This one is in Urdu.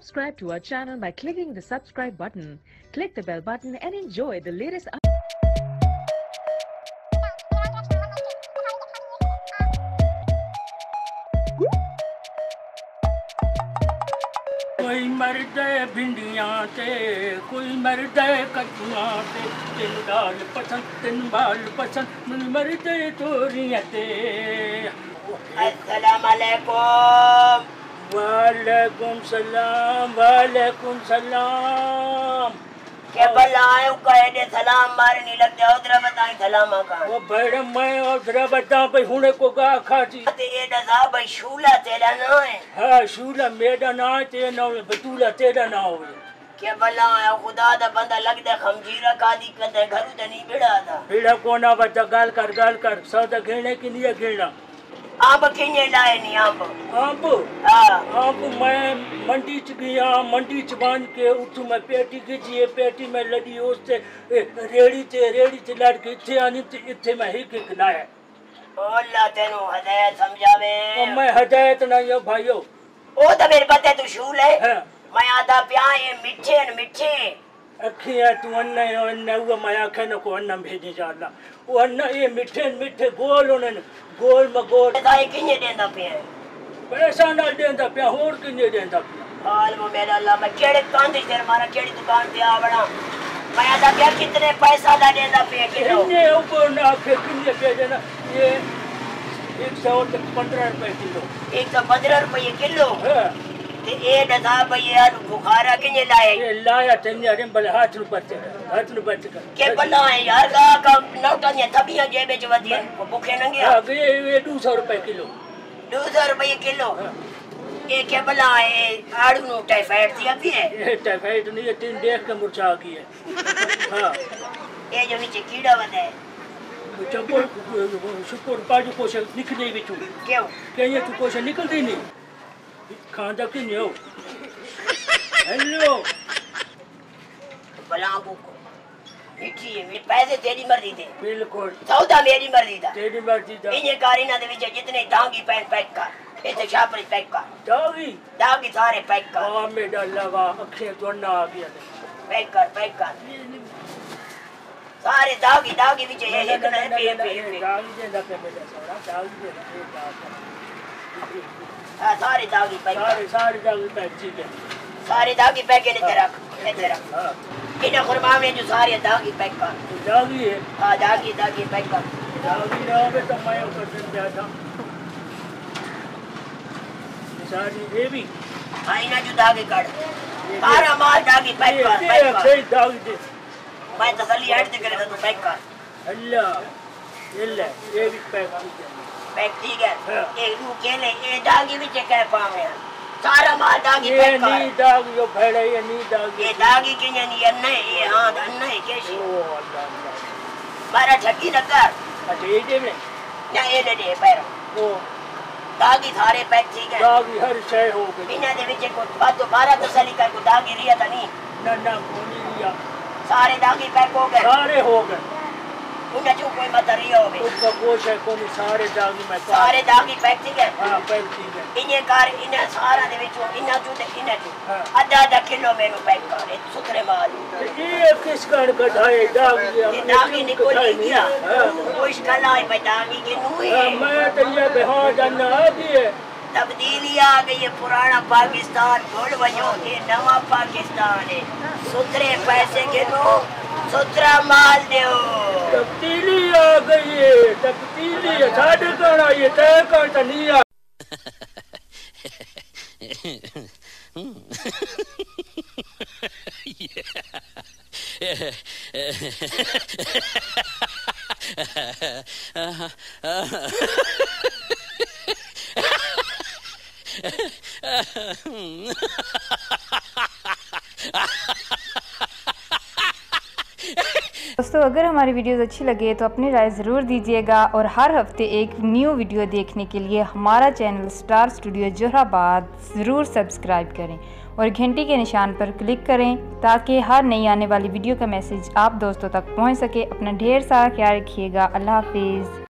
Subscribe to our channel by clicking the subscribe button. Click the bell button and enjoy the latest updates. علیکم سلام علیکم سلام کہ بھلا آئے ہوں کہے دے سلام مارے نہیں لگتے او درہ بتائیں سلام آکا وہ بھیڑا میں او درہ بتاں پہ ہونے کو گا کھاٹی جی۔ ہاں تے یہ نزا بھائی شولہ تیرا نہ ہے۔ ہاں شولہ میڈا نہ ہے تیرا نہ ہوئے بطولہ تیرا نہ ہوئے۔ کہ بلا آیا خدا دا بندہ لگ دے خمجیرہ کا دی کتے گھرو دے نہیں بڑا دا۔ بڑا کونہ بچہ گال کر گال کر سو دا گھینے کی نہیں گھینہ کھینے لائے نہیں آمب آمب آمب میں منڈی چ گیا منڈی چ باندھ کے اٹھو میں پیٹی گجی پیٹی میں لڈی اس تے ریڑی تے ریڑی تے لڑ کے اتھے آنی تے اتھے میں ہک ہک لایا اللہ تینو ہدایت سمجھاوے میں ہدایت نہ یو بھائیو او تے میرے پتے تو شول ہے میں آدھا پیاں یہ میٹھے ہیں میٹھے اکھیاں تو انہ انہ ہوا میں آکھے نہ کو انہ بھیجے جا اللہ وہ انہ یہ میٹھے میٹھے گول انہوں گول مگول دائی کنی دیندا پیا پیسہ نال دیندا پیا ہور کنی دیندا پیا عالم میرے اللہ میں کیڑے کاند تے مارا کیڑی دکان تے آوڑا میں ادا پیا کتنے پیسہ دا دیندا پیا کلو نے اوپر نہ پھر کنی پیا دینا یہ ایک سو تک پندرہ روپے کلو ایک سو پندرہ روپے کلو బుఖారా లాయా తన్యారే బల హాట్లు పట్టే హాట్లు పట్టే కే బలా హై యార్ గా ہو ہیلو بلا کو میٹھی ہے میرے پیسے تیری مرضی دے بالکل سودا میری مرضی دا تیری مرضی دا انہیں کارینا دے وچ جتنے دانگی پین پیک کر ایتھے شاپری پیک کر داغی دانگی سارے پیک کر آ میرا لوا اکھے تو نہ آ گیا پیک کر پیک کر سارے داغی داغی وچ یہ ایک نہ پی پی داغی دیندا پہ میرا سورا داغی دیندا ہاں سارے داغی پیک کر سارے سارے داغی پہ ٹھیک ہے۔ سارے داغی پیک کے تے رکھ تے رکھ ہاں۔ انہیں خرما میں جو سارے داغی پیک کر داغی ہے۔ ہاں داغی داغی پیک کر داغی نہ ہو تو میں اوپر سے جاتا ساری یہ بھی۔ ہاں انہیں جو داغی کر۔ سارا مال داغی پیک کر پیک کر صحیح داغی دے۔ میں تسلی ہٹ تے کرے تو پیک کر اللہ اللہ یہ بھی پیک کیجیے سارا مال داغی یہ نہیں داغی جو بھڑا یہ نہیں داغی یہ داغی کنیا نہیں ہے نہیں یہ ہاں نہیں کیسی او اللہ بارہ ٹھگی نہ کر اچھا یہ دے میں نہ یہ لے دے پیرو وہ داغی سارے پیک ٹھیک ہے داغی ہر شے ہو گئی انہیں دے وچ کو بات تو بارہ تسلی کر کو داغی ریا تا نہیں نہ نہ کونی لیا سارے داغی پیک ہو گئے سارے ہو گئے انہیں جو کوئی مت ریا ہو اس کا کوش ہے کونی سارے داغی میں سارے داغی پیک ٹھیک ہے ہاں پیک ٹھیک ہے انہیں کار انہیں سارا دے وچوں انہیں جو تے انہیں جو۔ آدھا آدھا کلو میں پیک کر ستھرے مال یہ کس کان کا ڈھائی داغی یہ داغی نکل گیا کوئی کل آئی پہ داغی کے نوے میں تو یہ بہان جانا آ گئی ہے تبدیلی آ گئی ہے پرانا پاکستان بھول وجو یہ نواں پاکستان ہے ستھرے پیسے کے نو ستھرا مال دیو تبدیلی آ گئی ہے تبدیلی ہے ساڑھے کان آئی ہے تے کان تا نہیں آ تو اگر ہماری ویڈیوز اچھی لگے تو اپنی رائے ضرور دیجیے گا اور ہر ہفتے ایک نیو ویڈیو دیکھنے کے لیے ہمارا چینل سٹار سٹوڈیو جوہر آباد ضرور سبسکرائب کریں اور گھنٹی کے نشان پر کلک کریں تاکہ ہر نئی آنے والی ویڈیو کا میسج آپ دوستوں تک پہنچ سکے. اپنا ڈھیر سارا خیال رکھیے گا. اللہ حافظ.